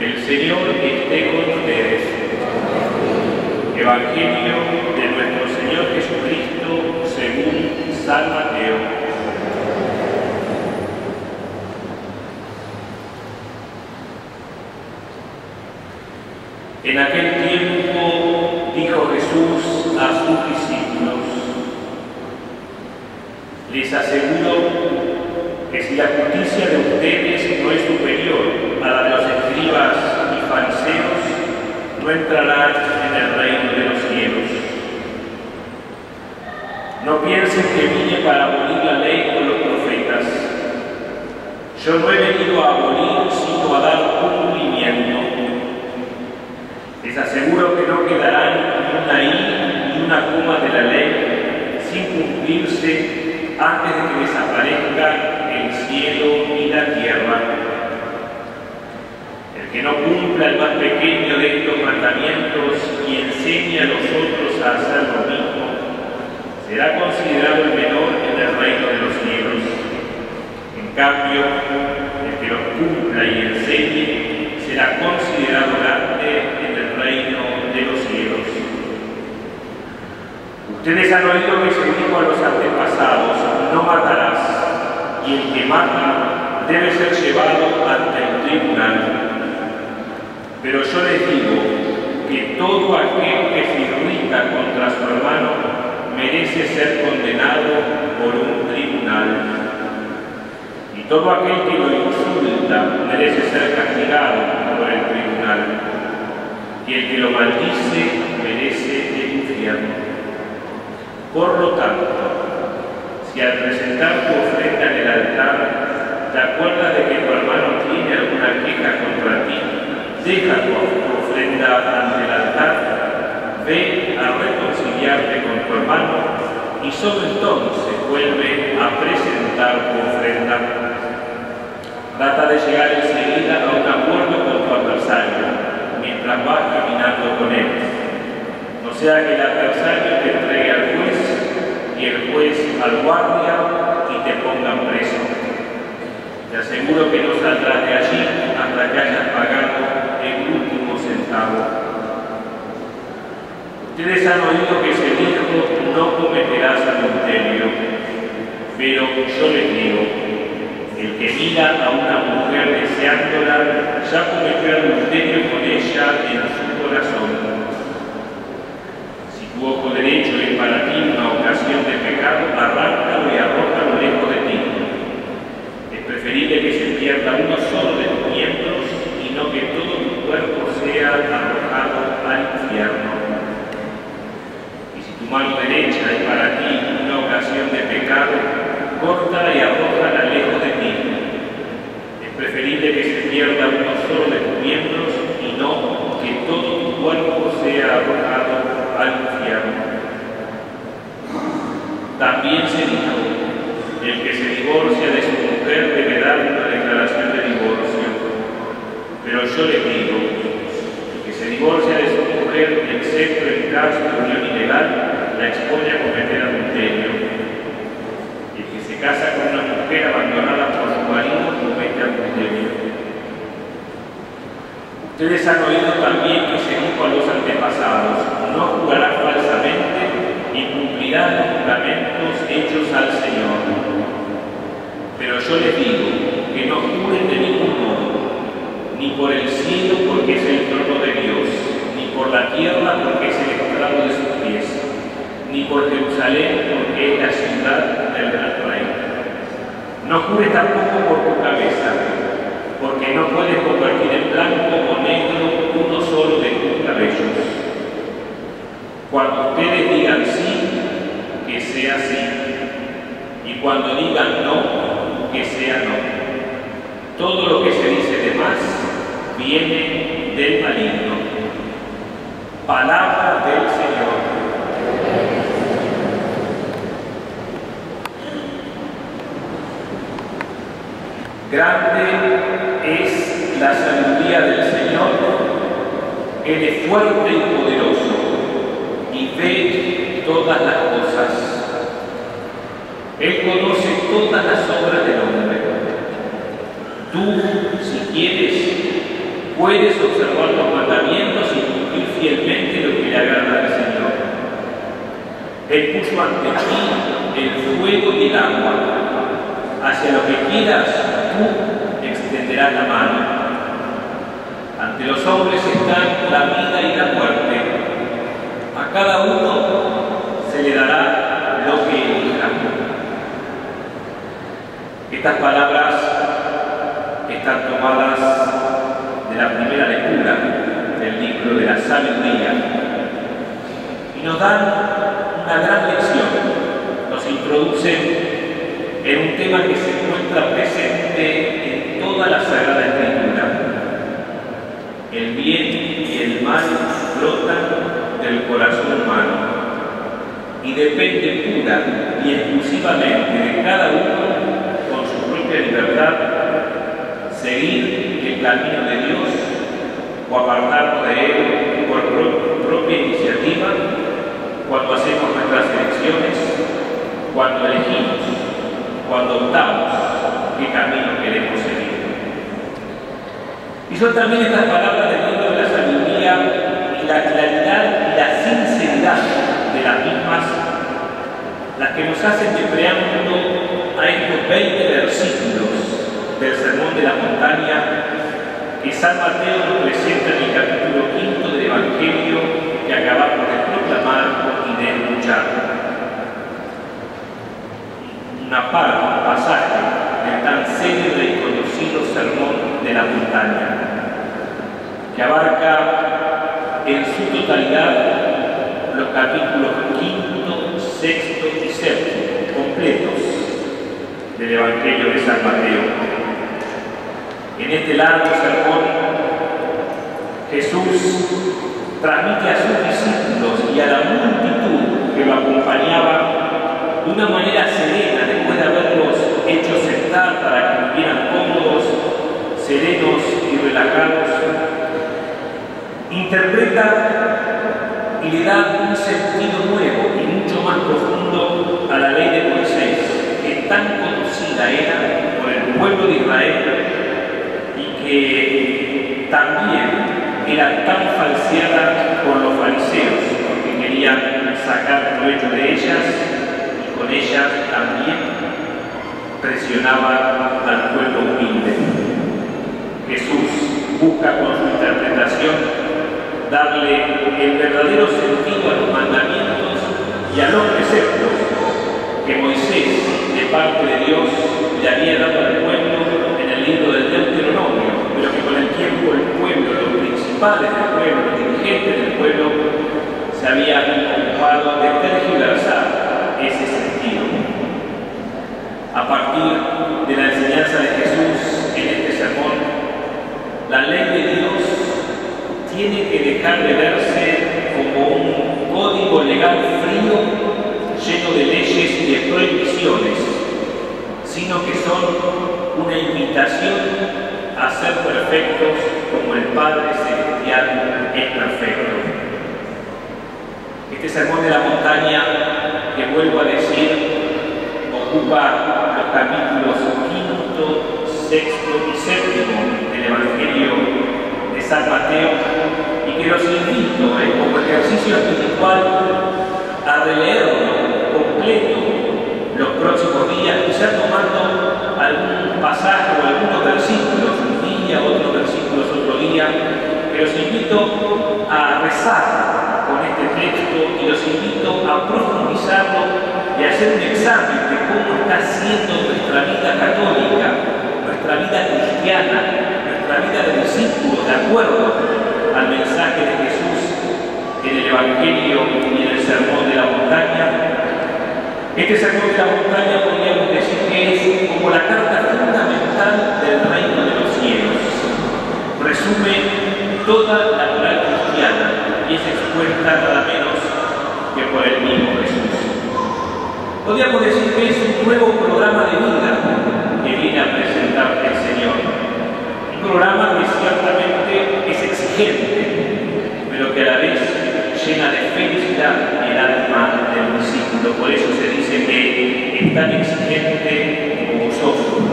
El Señor esté con ustedes. Evangelio de nuestro Señor Jesucristo según San Mateo. En aquel tiempo dijo Jesús a sus discípulos, les aseguro que si la justicia de ustedes no es superior a la de los escribas y fariseos, no entrarán en el reino de los cielos. No piensen que vine para abolir la ley con los profetas. Yo no he venido a abolir, sino a dar cumplimiento. Les aseguro que no quedarán ni una i ni una coma de la ley sin cumplirse antes de que desaparezca el cielo y la tierra. Que no cumpla el más pequeño de estos mandamientos y enseñe a los otros a hacer lo mismo, será considerado el menor en el reino de los cielos. En cambio, el que los cumpla y enseñe será considerado grande en el reino de los cielos. Ustedes han oído que se dijo a los antepasados, no matarás, y el que mata debe ser llevado ante el tribunal. Pero yo les digo que todo aquel que se contra su hermano merece ser condenado por un tribunal. Y todo aquel que lo insulta merece ser castigado por el tribunal. Y el que lo maldice merece el infierno. Por lo tanto, si al presentar tu ofrenda en el altar te acuerdas de que tu hermano tiene alguna queja contra ti, deja tu ofrenda ante el altar, ve a reconciliarte con tu hermano y solo entonces vuelve a presentar tu ofrenda. Trata de llegar enseguida a un acuerdo con tu adversario mientras vas caminando con él. No sea que el adversario te entregue al juez y el juez al guardia y te pongan preso. Te aseguro que no saldrás de allí hasta que hayas pagado el último centavo. Ustedes han oído que se dijo, no cometerás adulterio, pero yo les digo, el que mira a una mujer deseándola, ya cometió adulterio con ella en su corazón. Si tu ojo derecho es para ti una ocasión de pecado, arráncalo y arrójalo lejos de ti. Es preferible que se pierda uno solo de tus miembros y no que todo tu cuerpo sea arrojado al infierno. Y si tu mano derecha es para ti una ocasión de pecado, córtala y arrójala lejos de ti. Es preferible que se pierda uno solo de tus miembros y no que todo tu cuerpo sea arrojado al infierno. También se dijo, el que se divorcia de su mujer debe dar una declaración de divorcio. Pero yo le digo, el que se divorcia de su mujer, excepto en caso de unión ilegal, la expone a cometer adulterio. El que se casa con una mujer abandonada por su marido comete adulterio. Ustedes han también que se dijo a los antepasados, no jugarás falsamente y cumplirás los juramentos hechos al Señor. Pero yo les digo que no juren de ningún modo, ni por el cielo porque es el trono de Dios, ni por la tierra porque es el estrado de sus pies, ni por Jerusalén porque es la ciudad del gran. No jures tampoco por tu cabeza, porque no puedes convertir en blanco o negro uno solo de tus cabellos. Cuando ustedes digan sí, que sea sí. Y cuando digan no, que sea no. Todo lo que se dice de más viene del maligno. Palabra del Señor. Grande es la sabiduría del Señor, Él es fuerte y poderoso y ve todas las cosas. Él conoce todas las obras del hombre. Tú, si quieres, puedes observar los mandamientos y cumplir fielmente lo que le agrada al Señor. Él puso ante ti el fuego y el agua. Hacia lo que quieras, tú extenderás la mano. Ante los hombres la vida y la muerte. A cada uno se le dará lo que elija. Estas palabras están tomadas de la primera lectura del libro de la sabiduría y nos dan una gran lección, nos introducen en un tema que se encuentra presente en toda la Sagrada Escritura. El bien y el mal brotan del corazón humano y depende pura y exclusivamente de cada uno con su propia libertad seguir el camino de Dios o apartarnos de Él por propia iniciativa cuando hacemos nuestras elecciones, cuando elegimos, cuando optamos qué camino queremos seguir. Y son también estas palabras libro de la sabiduría y la claridad y la sinceridad de las mismas las que nos hacen de preámbulo a estos 20 versículos del Sermón de la Montaña que San Mateo nos presenta en el capítulo quinto del Evangelio que acabamos de proclamar y de escuchar. Una parte, un pasaje del tan célebre y conocido Sermón de la Montaña, abarca en su totalidad los capítulos quinto, sexto y séptimo, completos del Evangelio de San Mateo. En este largo sermón, Jesús transmite a sus discípulos y a la multitud que lo acompañaba de una manera serena, después de haberlos hecho sentar para que estuvieran cómodos, serenos y relajados, interpreta y le da un sentido nuevo y mucho más profundo a la ley de Moisés, que tan conocida era por el pueblo de Israel que también era tan falseada por los fariseos, porque querían sacar provecho de ellas y con ellas también presionaba al pueblo humilde. Jesús busca con su interpretación darle el verdadero sentido a los mandamientos y a los preceptos que Moisés, de parte de Dios, le había dado al pueblo en el libro del Deuteronomio pero que con el tiempo el pueblo, los principales del pueblo, los dirigentes del pueblo, se habían ocupado de tergiversar ese sentido. A partir de la enseñanza de Jesús en este sermón, la ley de Dios tiene que dejar de verse como un código legal frío lleno de leyes y de prohibiciones, sino que son una invitación a ser perfectos como el Padre Celestial es perfecto. Este sermón de la montaña, que vuelvo a decir, ocupa los capítulos quinto, sexto y séptimo del Evangelio San Mateo y que los invito eh, como ejercicio espiritual a releerlo completo los próximos días, quizá tomando algún pasaje o algunos versículos otros versículos otro día, pero los invito a rezar con este texto y los invito a profundizarlo y a hacer un examen de cómo está siendo nuestra vida católica, nuestra vida cristiana, nuestra vida de discípulos, de acuerdo al mensaje de Jesús en el Evangelio y en el Sermón de la Montaña. Este Sermón de la Montaña podríamos decir que es como la carta fundamental del reino de los cielos resume toda la moral cristiana y es expuesta nada menos que por el mismo Jesús. Podríamos decir que es un nuevo programa de vida que viene a presentar el Señor. Un programa que ciertamente es exigente, pero que a la vez llena de felicidad el alma del discípulo. Por eso se dice que es tan exigente como vosotros.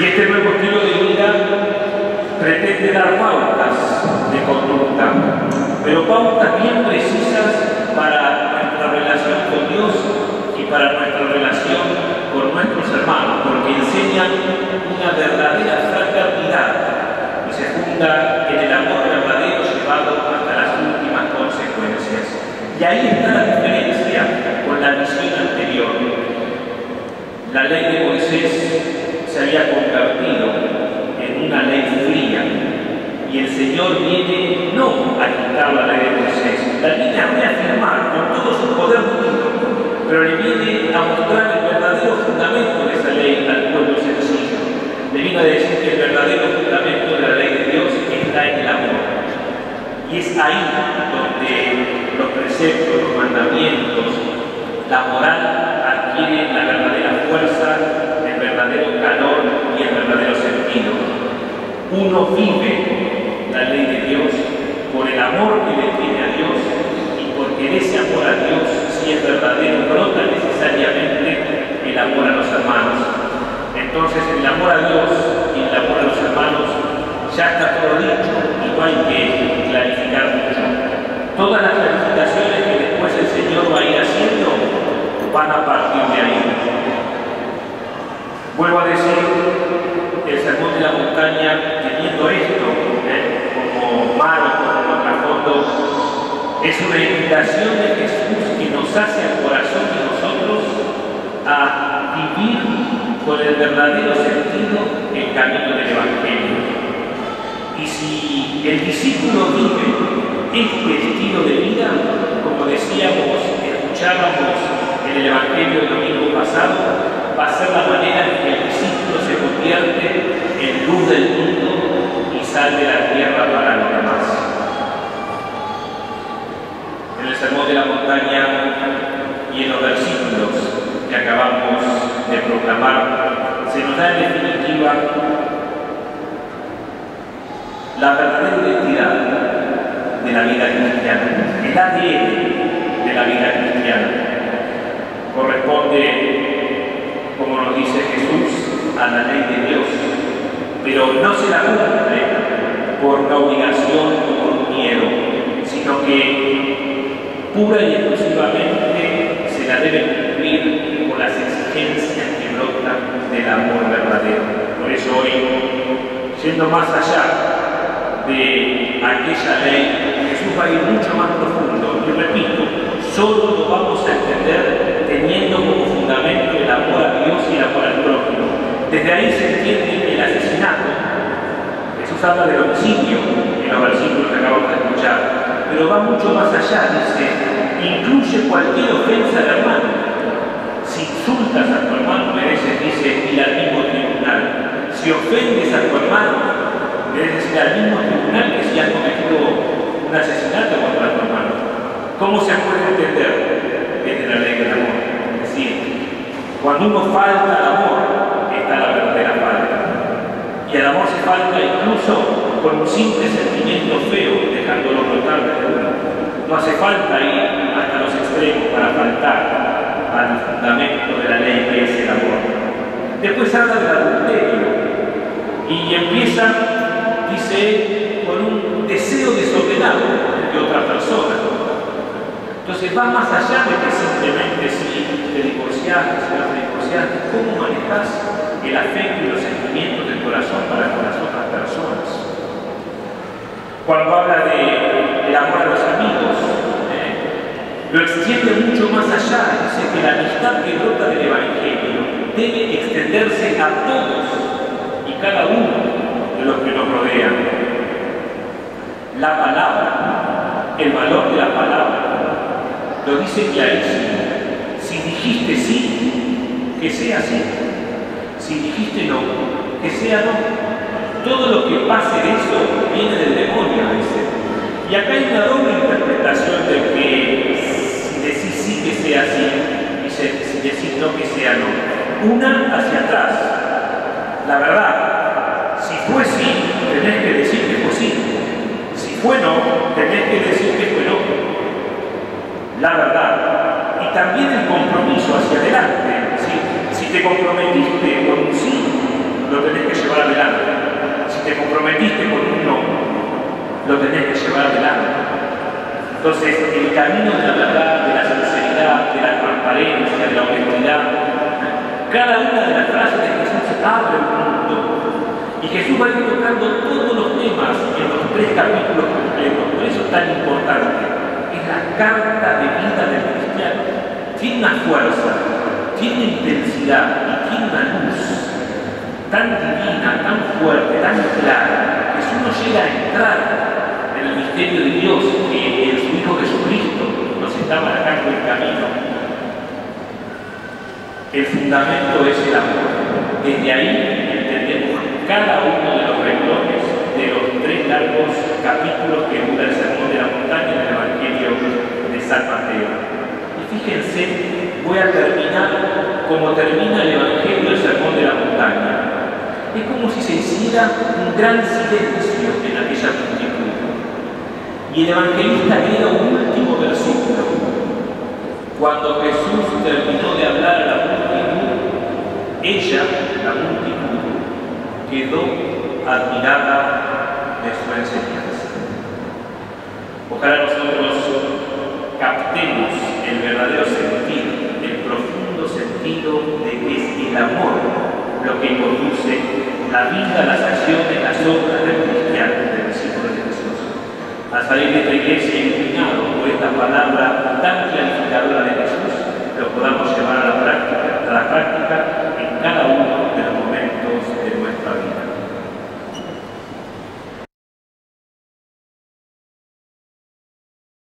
Y este nuevo estilo de vida pretende dar pautas de conducta, pero pautas bien precisas para nuestra relación con Dios y para nuestra relación con nuestros hermanos, porque enseñan una verdadera fraternidad y se funda en el amor verdadero llevado hasta las últimas consecuencias. Y ahí está la diferencia con la visión anterior. La ley de Moisés se había convertido en una ley fría y el Señor viene no a quitar la ley de Moisés, la viene a reafirmar con todo su poder divino, pero le viene a mostrar el verdadero fundamento de esa ley al pueblo sencillo. Le vino a decir que el verdadero fundamento de la ley Dios está en el amor. Y es ahí donde los preceptos, los mandamientos, la moral adquieren la verdadera fuerza, el verdadero calor y el verdadero sentido. Uno vive la ley de Dios por el amor que le tiene a Dios y porque ese amor a Dios, si es verdadero, brota necesariamente el amor a los hermanos. Entonces el amor a Dios y el amor a los hermanos ya está todo dicho y no hay que clarificar mucho. Todas las clarificaciones que después el Señor va a ir haciendo van a partir de ahí. Vuelvo a decir, el sermón de la montaña, teniendo esto ¿eh? como marco, como trasfondo, es una invitación de Jesús que nos hace al corazón de nosotros a vivir con el verdadero sentido el camino del Evangelio. Y si el discípulo vive este estilo de vida, como decíamos, escuchábamos en el Evangelio del domingo pasado, va a ser la manera en que el discípulo se convierte en luz del mundo y sal de la tierra para los demás. En el sermón de la montaña y en los versículos que acabamos de proclamar, se nos da en definitiva la verdadera identidad de la vida cristiana, el ADN de la vida cristiana. Corresponde, como nos dice Jesús, a la ley de Dios, pero no se la cumple por una obligación o por miedo, sino que pura y exclusivamente se la debe cumplir con las exigencias que brotan del amor verdadero. Por eso hoy, siendo más allá de aquella ley, Jesús va a ir mucho más profundo. Y repito, solo lo vamos a entender teniendo como fundamento el amor a Dios y el amor al prójimo. Desde ahí se entiende el asesinato, Jesús habla del homicidio en los versículos que acabamos de escuchar, pero va mucho más allá, dice, incluye cualquier ofensa al hermano. Si insultas a tu hermano, mereces, dice, ir al mismo tribunal. Si ofendes a tu hermano, mereces ir al mismo tribunal que si has cometido un asesinato contra tu hermano. ¿Cómo se puede entender? Desde la ley del amor. Es decir, cuando uno falta al amor, está la verdadera falta. Y al amor se falta incluso con un simple sentimiento feo, dejándolo brotar desde uno. No hace falta ir hasta los extremos para faltar al fundamento de la ley que es el amor. Después habla del adulterio y empieza, con un deseo desordenado de otra persona. Entonces va más allá de que simplemente si te divorciaste, si te divorciaste, cómo manejas el afecto y los sentimientos del corazón para con las otras personas. Cuando habla del amor a los amigos, eh, lo extiende mucho más allá, dice que la amistad que brota del Evangelio debe extenderse a todos y cada uno de nos rodean. La palabra, el valor de la palabra, lo dice clarísimo. Si dijiste sí, que sea sí. Si dijiste no, que sea no. Todo lo que pase de eso viene del demonio, dice. Y acá hay una doble interpretación de que si decís sí, que sea sí, y si decís no, que sea no. Una hacia atrás. La verdad, tenés que decir que fue sí. Si fue no, tenés que decir que fue no la verdad y también el compromiso hacia adelante. Si te comprometiste con un sí, lo tenés que llevar adelante. Si te comprometiste con uno, lo tenés que llevar adelante. Entonces, el camino de la verdad, de la sinceridad, de la transparencia, de la honestidad, cada una de las frases de Jesús abre el mundo. Y Jesús va a ir tocando todos los temas en los tres capítulos completos. Por eso es tan importante. Es la carta de vida del cristiano. Tiene una fuerza, tiene intensidad y tiene una luz tan divina, tan fuerte, tan clara, que si uno llega a entrar en el misterio de Dios, que en su Hijo Jesucristo nos está marcando el camino, el fundamento es el amor. Desde ahí entendemos cada uno de los renglones de los largos capítulos que dura el Sermón de la Montaña del Evangelio de San Mateo. Y fíjense, voy a terminar como termina el Evangelio del Sermón de la Montaña. Es como si se hiciera un gran silencio en aquella multitud. Y el evangelista agrega un último versículo. Cuando Jesús terminó de hablar a la ella, la multitud, quedó admirada de su enseñanza. Ojalá nosotros captemos el verdadero sentido, el profundo sentido de que es el amor lo que conduce la vida, las acciones, las obras del cristiano, del discípulo de Jesús. Al salir de esta iglesia iluminado por esta palabra tan clarificadora de Jesús, lo podamos llevar a la práctica, a la práctica en cada uno